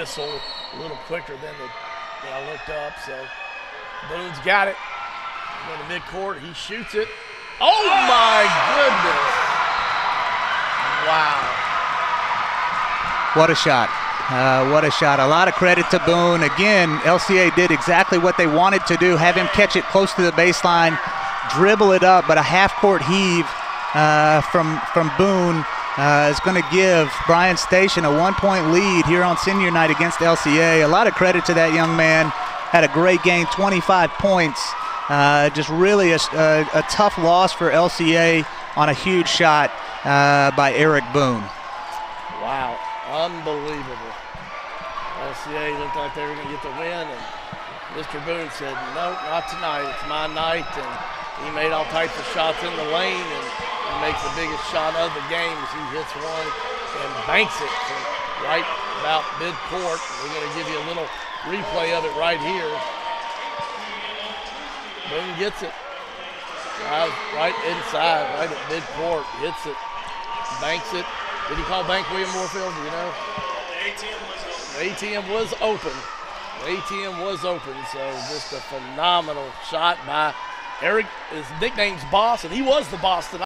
whistle a little quicker than, the, I looked up. So Boone's got it. Going to midcourt. He shoots it. Oh my goodness. Wow. What a shot. Uh, what a shot. A lot of credit to Boone. Again, LCA did exactly what they wanted to do have him catch it close to the baseline, dribble it up, but a half court heave uh, from, from Boone uh, is going to give Bryan Station a one point lead here on senior night against LCA. A lot of credit to that young man. Had a great game, 25 points. Uh, just really a, a, a, tough loss for LCA on a huge shot uh, by Eric Boone. Wow, unbelievable. LCA looked like they were going to get the win, and Mr. Boone said, no, not tonight. It's my night, and he made all types of shots in the lane, and he makes the biggest shot of the game as he hits one and banks it from right about mid-court. We're going to give you a little replay of it right here. Boone gets it. Right, inside, right at mid-court, hits it, banks it. Did he call bank William Moorfield? Do you know? The ATM was open. The ATM was open. The ATM was open, so just a phenomenal shot by Eric. His nickname's Boss, and he was the boss tonight.